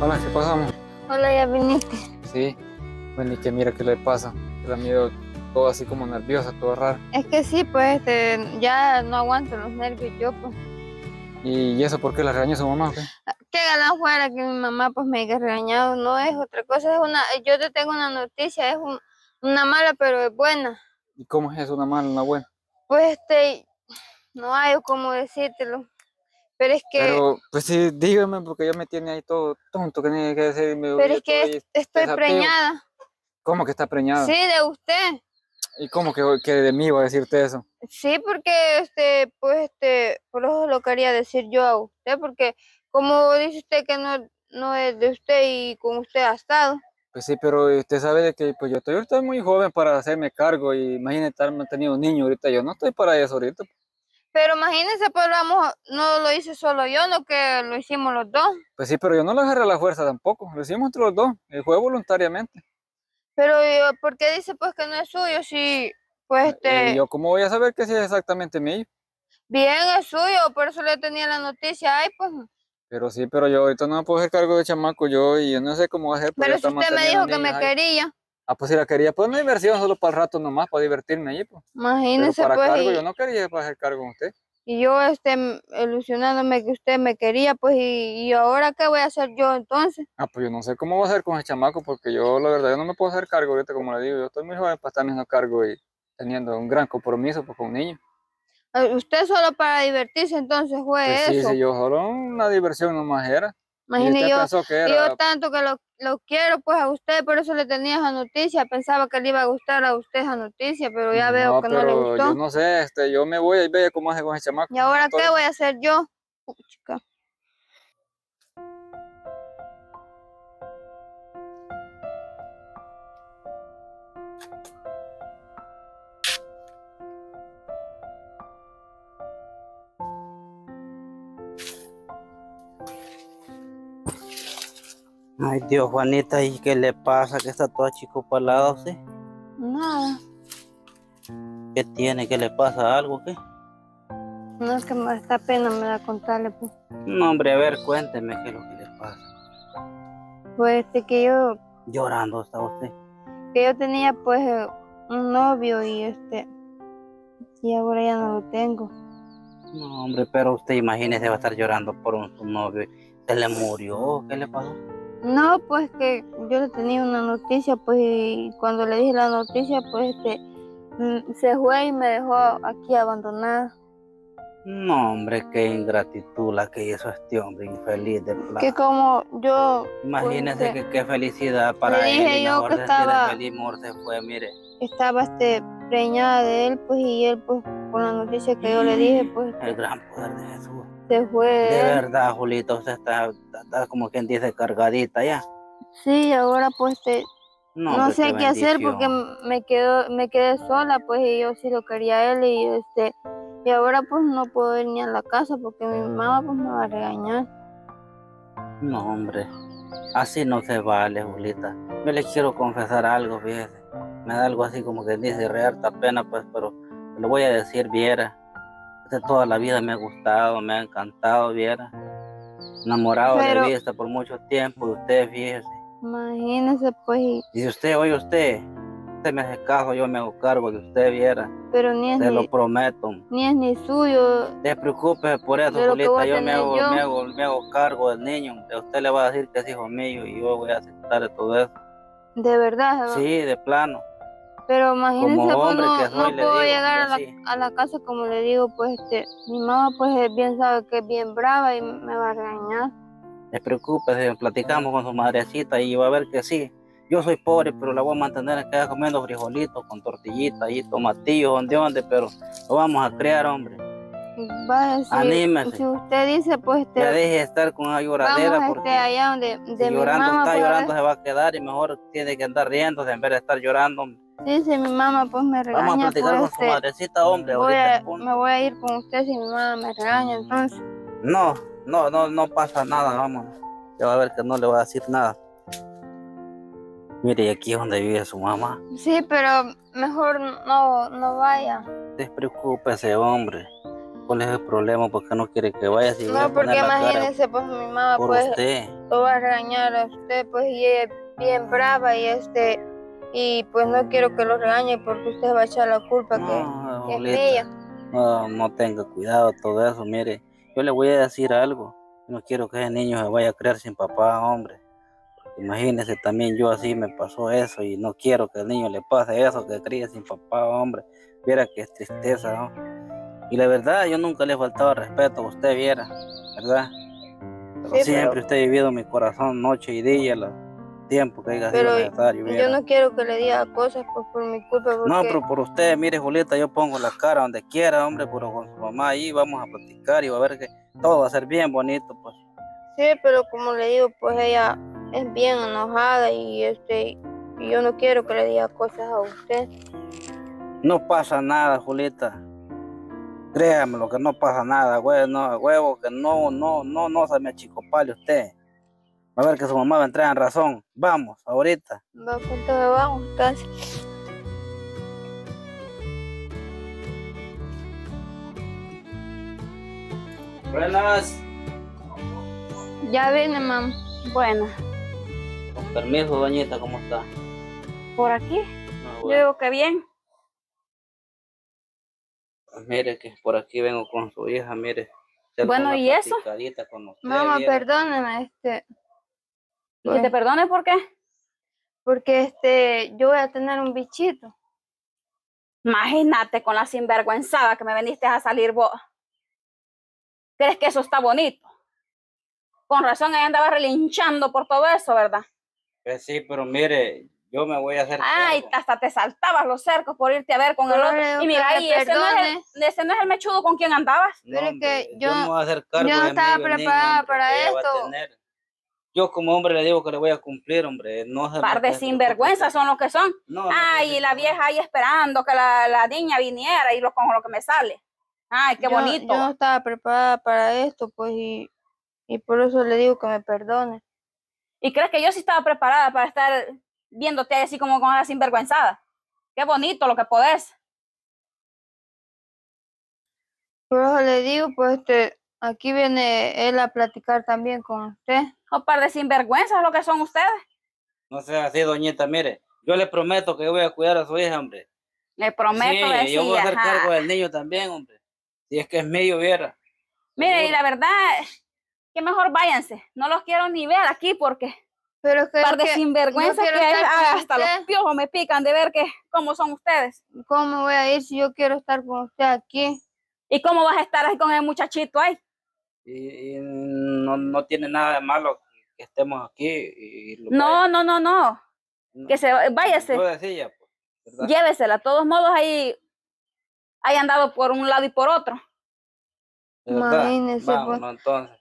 Hola, ¿qué pasamos? Hola, ya viniste. Sí. Bueno, y que mira qué le pasa. Que la miro todo así como nerviosa, todo raro. Es que sí, pues este, ya no aguanto los nervios yo, pues. ¿Y eso por qué la regañó su mamá? qué? Qué galán fuera que mi mamá pues me haya regañado. No es otra cosa, es una, yo te tengo una noticia, es un- una mala, pero es buena. ¿Y cómo es eso, una mala, una buena? Pues este, no hay cómo decírtelo. Pero es que, pero, Pero, pues sí, dígame, porque ya me tiene ahí todo tonto, que tiene que decirme. es que es- estoy preñada. ¿Cómo que está preñada? Sí, de usted. ¿Y cómo que, que de mí va a decirte eso? Sí, porque este, pues este, por eso lo quería decir yo a usted, porque como dice usted que no, no es de usted y con usted ha estado. Pues sí, pero usted sabe de que pues yo estoy, muy joven para hacerme cargo y imagínate estarme tenido un niño ahorita. Yo no estoy para eso ahorita. Pero imagínense, pues lo vamos, no lo hice solo yo, no que lo hicimos los dos. Pues sí, pero yo no lo agarré a la fuerza tampoco. Lo hicimos entre los dos. Y fue voluntariamente. Pero yo, ¿por qué dice pues que no es suyo? Si, pues este, ¿Y yo cómo voy a saber que sí es exactamente mío? bien es suyo, por eso le tenía la noticia ahí, pues. Pero sí, pero yo ahorita no me puedo hacer cargo de chamaco yo y yo no sé cómo va a hacer. Pero si usted me dijo que me quería, Ah, pues si la quería, pues una diversión solo para el rato nomás, para divertirme allí, pues. Pero imagínese para pues, cargo y, yo no quería para hacer cargo con usted. y yo este, ilusionándome que usted me quería, pues, y, y ahora qué voy a hacer yo entonces. Ah, pues yo no sé cómo va a ser con el chamaco, porque yo la verdad yo no me puedo hacer cargo ahorita, como le digo, yo estoy muy joven para estarme haciendo cargo y teniendo un gran compromiso pues, con un niño. Ah, Usted solo para divertirse entonces fue Pues sí, eso. sí, yo solo una diversión nomás era. Usted yo, era, yo tanto que lo, lo quiero pues a usted, por eso le tenía esa noticia, pensaba que le iba a gustar a usted esa noticia, pero ya veo que no le gustó. Yo no sé, este, yo me voy y vea cómo hace con el chamaco. ¿Y ahora qué voy a hacer yo? Puchica. Ay Dios, Juanita, ¿y qué le pasa? que está toda chico palada usted? Nada, ¿Qué tiene? ¿Qué le pasa? ¿Algo qué? no es que me da pena me da contarle pues. No, hombre, a ver, cuénteme qué es lo que le pasa. Pues este que yo, Llorando está usted. que yo tenía pues eh, un novio y este, y ahora ya no lo tengo. No, hombre, pero usted imagínese va a estar llorando por un, su novio. ¿Se le murió? ¿Qué le pasó? No, pues que yo le tenía una noticia, pues y cuando le dije la noticia, pues este mm, se fue y me dejó aquí abandonada. No, hombre, qué ingratitud la que hizo este hombre infeliz de plata. Que como yo Imagínese pues, que qué felicidad para le él. dije y yo que despide estaba- feliz, mejor se fue, mire. estaba este preñada de él, pues y él pues con la noticia que yo le dije, pues El gran poder de Jesús. Se fue de verdad, Julita, usted está, como quien dice cargadita ya. Sí, ahora pues este, no, hombre, sé qué hacer porque me quedo, me quedé sola, pues y yo sí lo quería a él y este y ahora pues no puedo ir ni a la casa porque mi mamá pues me va a regañar. No, hombre, así no se vale, Julita. Yo le quiero confesar algo, fíjese. Me da algo así como que dice re harta pena, pues, pero le voy a decir, viera. Usted toda la vida me ha gustado, me ha encantado, viera. Enamorado Pero- de vista por mucho tiempo de usted, fíjese. Imagínese pues, y- usted, oye usted, usted me hace caso, yo me hago cargo de usted, viera. pero ni es Se lo ni, prometo. ni es ni suyo. No se preocupe por eso, De lo Julita. Yo me hago, yo. me, hago, me hago cargo del niño. Usted le va a decir que es hijo mío y yo voy a aceptar de todo eso. De verdad, Sí, de plano. Pero imagínense, Como pues hombre no, que no puedo digo llegar a que la, sí. a la casa como le digo, pues este, mi mamá pues es bien sabe que es bien brava y me va a regañar. No se preocupe, si platicamos con su madrecita y va a ver que sí. Yo soy pobre, pero la voy a mantener acá comiendo frijolitos con tortillitas y tomatillos, donde, donde, pero lo vamos a crear, hombre. Vaya, si, Anímese. si usted dice, pues este, Ya deje de estar con la lloradera vamos porque este, allá donde si de mi llorando mamá, está pues, llorando ver. se va a quedar y mejor tiene que andar riéndose en vez de estar llorando. Si mi mamá pues me Vamos a regaña, platicar pues con su este, madrecita, hombre. voy ahorita a- me voy a ir con usted si mi mamá me regaña, entonces. No, no, no, no pasa nada, vamos. Ya va a ver que no le va a decir nada. Mire, y aquí es donde vive su mamá. Sí, pero mejor no, no vaya. Despreocúpese, hombre. ¿Cuál es el problema? ¿Por qué no quiere que vaya? Si No, porque imagínese, pues mi mamá por pues usted. lo va a regañar a usted, pues y ella es bien brava y este, y pues no quiero que lo regañe porque usted va a echar la culpa que, es mía. no, no tenga cuidado todo eso. Mire, yo le voy a decir algo. No quiero que ese niño se vaya a crear sin papá, hombre. Imagínese también yo así me pasó eso y no quiero que al niño le pase eso, que críe sin papá, hombre. Viera que es tristeza, ¿no? Y la verdad, yo nunca le he faltado respeto a usted, viera, ¿verdad? Pero Sí, siempre pero- usted ha vivido mi corazón noche y día, tiempos que sido Pero necesario. Yo no quiero que le diga cosas pues por mi culpa porque No, pero por usted, mire, Julieta, yo pongo la cara donde quiera, hombre, pero con su mamá ahí vamos a platicar y va a ver que todo va a ser bien bonito, pues. sí, pero como le digo, pues ella es bien enojada y este, y yo no quiero que le diga cosas a usted. No pasa nada, Julieta. Créame lo que no pasa nada, güey, no, huevo, que no, no, no, no se me achicopale usted. Va a ver que su mamá va a entrar en razón. Vamos, ahorita. Va, pues, vamos, entonces. Buenas. Ya viene, mamá. Bueno, Con permiso, doñita, ¿cómo está? por aquí, No, yo bueno, digo que bien. pues mire que por aquí vengo con su hija, mire. Bueno, ¿y eso? platicadita con usted, Mamá, viera. perdóneme, este, ¿Y que te perdone por qué? porque este, yo voy a tener un bichito. Imagínate con la sinvergüenzada que me veniste a salir vos. ¿Crees que eso está bonito? Con razón ella andaba relinchando por todo eso, ¿verdad? Pues sí, pero mire, yo me voy a hacer Ay, cargo. hasta te saltabas los cercos por irte a ver con el otro. Y mira, ahí, ese no, es el, ese no es el mechudo con quien andabas. No, es que hombre, yo- me voy a hacer cargo yo no estaba preparada hombre, para esto. Yo como hombre le digo que le voy a cumplir, hombre. No se Par de sinvergüenzas son los que son. No, no, Ay, no, y la no. vieja ahí esperando que la, la niña viniera y lo con lo que me sale. Ay, qué Yo- bonito. Yo no estaba preparada para esto, pues, y, y por eso le digo que me perdone. ¿Y crees que yo sí estaba preparada para estar viéndote así como con esa sinvergüenzada? Qué bonito lo que podés. Por eso le digo, pues, este, aquí viene él a platicar también con usted. Un par de sinvergüenzas lo que son ustedes. No sea así, doñita, mire. Yo le prometo que yo voy a cuidar a su hija, hombre. Le prometo sí, yo voy a hacer ajá. cargo del niño también, hombre. Si es que es mío, viera. Mire, y la verdad, que mejor váyanse. No los quiero ni ver aquí porque Pero es que, par de que- sinvergüenzas que hasta usted. los piojos me pican de ver que cómo son ustedes. ¿cómo voy a ir si yo quiero estar con usted aquí? ¿Y cómo vas a estar ahí con el muchachito ahí? Y, y no, no tiene nada de malo que estemos aquí. Y lo No, vaya- no, no, no. no. Que se váyase. Pues. Llévesela. De todos modos ahí, ahí andado por un lado y por otro. Imagínese, pues. Entonces.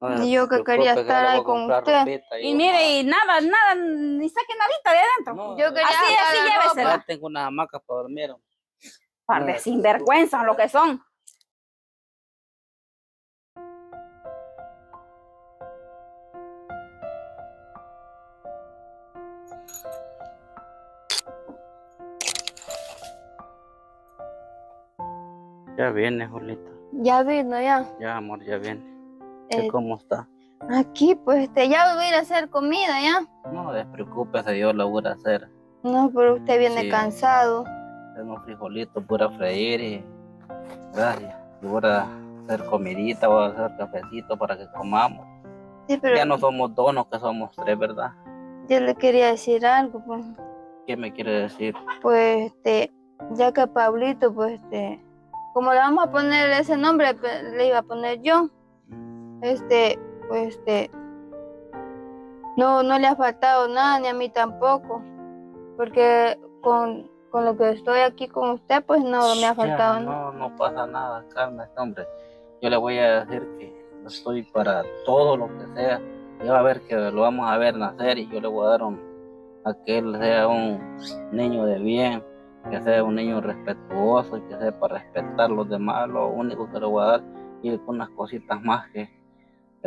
No se Y yo que quería estar ahí con usted. ropita Y mire, y nada, nada, ni saque nadita de adentro. no, Yo quería Así, así la llévesela. Tengo unas hamacas para dormir. Par de no, sinvergüenzas lo que son. Ya viene, Julita. Ya vino, ya. Ya, amor, ya viene. ¿Qué, Eh, ¿Cómo está? aquí, pues, este, ya voy a ir a hacer comida, ¿ya? No despreocúpese, yo la voy a hacer. No, pero usted viene Sí. cansado. Tengo frijolitos pura freír y. Gracias. Y voy a hacer comidita, voy a hacer cafecito para que comamos. Sí, pero Ya no somos dos, no que somos tres, ¿verdad? yo le quería decir algo, pues. ¿Qué me quiere decir? Pues, este, ya que Pablito, pues, este, como le vamos a poner ese nombre, le iba a poner yo. Este, pues, este, no, no le ha faltado nada, ni a mí tampoco. Porque con, con lo que estoy aquí con usted, pues no me ha Ya, faltado nada. no, no pasa nada, calma, este hombre. Yo le voy a decir que estoy para todo lo que sea. Ya va a ver que lo vamos a ver nacer y yo le voy a dar un, a que él sea un niño de bien, que sea un niño respetuoso y que sepa respetar a los demás. Lo único que le voy a dar y unas cositas más que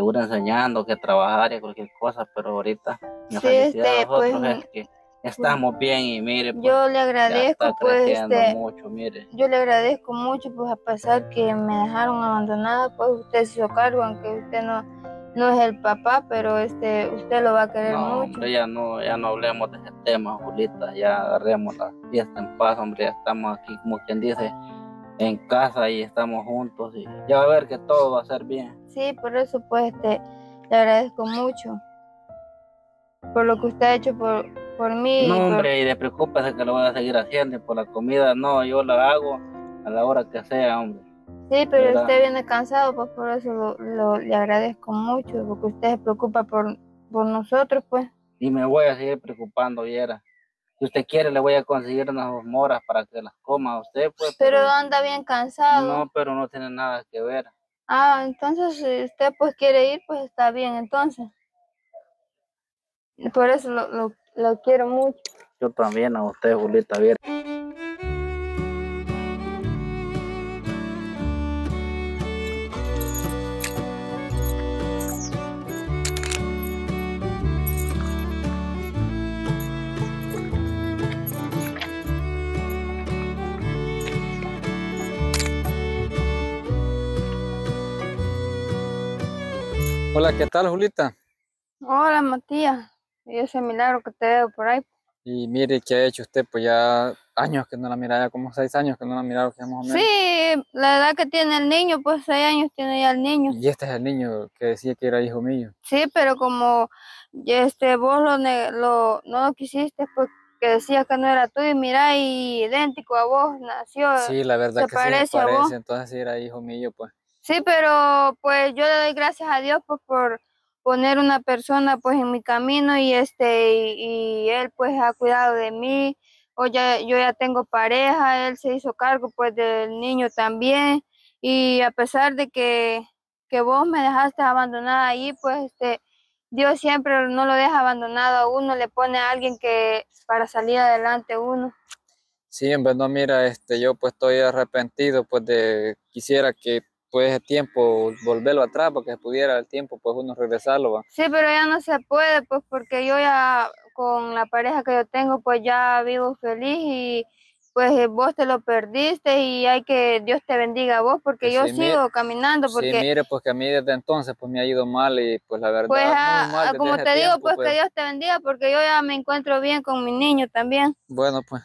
voy enseñando, que trabajar y cualquier cosa, pero ahorita la Sí, felicidad este, pues, nosotros es que estamos bien y mire, pues, Yo le agradezco, pues, este, mucho, mire. yo le agradezco mucho, pues, a pesar que me dejaron abandonada, pues, usted se hizo cargo, aunque usted no, no es el papá, pero, este, usted lo va a querer No, mucho. hombre, ya no, ya no hablemos de ese tema, Julita, ya agarremos la fiesta en paz, hombre, ya estamos aquí, como quien dice, en casa y estamos juntos y ya va a ver que todo va a ser bien. Sí, por eso, pues, este, le agradezco mucho por lo que usted ha hecho por, por mí. y No, por- hombre, y de preocúpese que lo voy a seguir haciendo y por la comida, no, yo la hago a la hora que sea, hombre. Sí, pero ¿verdad? usted viene cansado, pues por eso lo, lo- le agradezco mucho, porque usted se preocupa por, por nosotros, pues. Y me voy a seguir preocupando, Viera. Si usted quiere, le voy a conseguir unas moras para que las coma usted, pues. Pero anda bien cansado. No, pero no tiene nada que ver. Ah, entonces si usted pues quiere ir, pues está bien, entonces. Por eso lo, lo, lo quiero mucho. Yo también a usted, Julita, Viera. Hola, ¿qué tal, Julita? Hola, Matías. Y ese milagro que te veo por ahí. Y mire, ¿qué ha hecho usted? Pues ya años que no la miraba, ya como seis años que no la miraba, que más o menos. Sí, la edad que tiene el niño, pues seis años tiene ya el niño. Y este es el niño que decía que era hijo mío. Sí, pero como este vos lo, lo no lo quisiste, pues que decías que no era tuyo, y mira, y idéntico a vos nació. Sí, la verdad se que parece sí, a vos. parece. Entonces sí era hijo mío, pues. Sí, pero pues yo le doy gracias a Dios pues, por poner una persona pues en mi camino y este y, él pues ha cuidado de mí. O ya, yo ya tengo pareja, él se hizo cargo pues del niño también y a pesar de que, que vos me dejaste abandonada ahí, pues este Dios siempre no lo deja abandonado a uno, le pone a alguien que para salir adelante uno. Sí, en verdad, mira, este, yo pues estoy arrepentido, pues de, quisiera que pues tiempo volverlo atrás, porque si pudiera el tiempo, pues uno regresarlo, va. Sí, pero ya no se puede, pues porque yo ya con la pareja que yo tengo, pues ya vivo feliz y pues eh, vos te lo perdiste y hay que Dios te bendiga a vos porque Pues yo sigo caminando Sí, porque mire, pues que a mí desde entonces pues me ha ido mal y pues la verdad, pues muy ah, mal ah, como te digo, tiempo, pues, que Dios te bendiga porque yo ya me encuentro bien con mi niño también. Bueno, pues.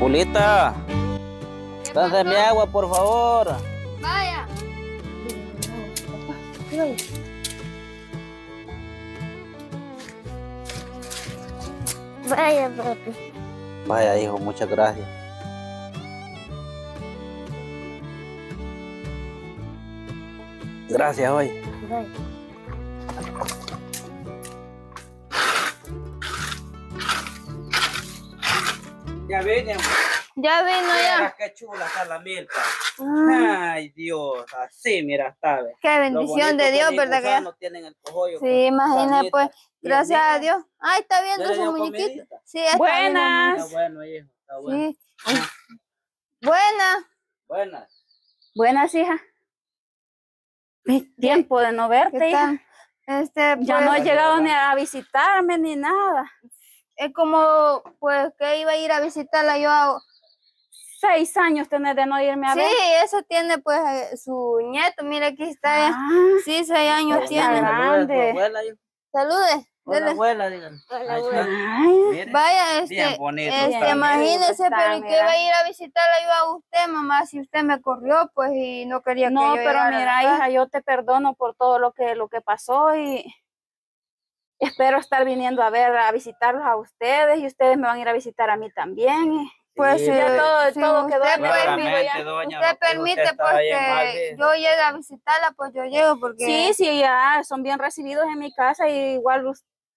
Julita, dame mi agua, por favor. Vaya. Vaya, papi. Vaya, hijo, muchas gracias. Gracias, hoy. Ya vine, Ya vino ya. mira qué chula está la milpa. Ay, Dios, así, mira, está. ve. Qué bendición de Dios, ¿verdad que ya? gusanos tienen el cojollo, Sí, pues, imagina pues, gracias a Dios. Ay, está ¿ya viendo su muñequito. Sí, está bien. Está bueno, hijo, está bueno. Sí. Buena. Buenas. Buenas, hija. Tiempo de no verte, ¿Qué hija. Este, Ya no pues, has llegado ni a visitarme ni nada. Es como, pues, que iba a ir a visitarla yo. a- Seis años tenés de no irme a Sí, ver. eso tiene, pues, eh, su nieto. Mira, aquí está. ella. Ah, Sí, seis años Está tiene. grande. Abuela, hijo. Salude. Hola, dele. abuela, digan. Ay. Vaya, este, Bien bonito este, imagínese, Está, pero ¿y qué va a ir a visitarla yo a usted, mamá? Si usted me corrió, pues, y no quería que no, yo pero a la mira, hija, yo te perdono por todo lo que, lo que pasó y espero estar viniendo a ver, a visitarlos a ustedes y ustedes me van a ir a visitar a mí también. Pues, Sí, sí, ya todo, todo quedó usted, pues. Claramente, doña, usted permite, usted pues, que yo llegue a visitarla, pues, yo llego, porque... Sí, sí, ya son bien recibidos en mi casa y igual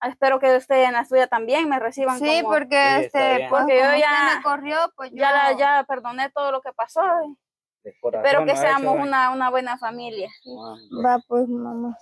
espero que ustedes en la suya también me reciban Sí, como- porque Sí, este, pues, Porque yo como ya- me corrió, pues yo ya, la- ya perdoné todo lo que pasó. Espero que seamos una, una buena familia. Va pues mamá.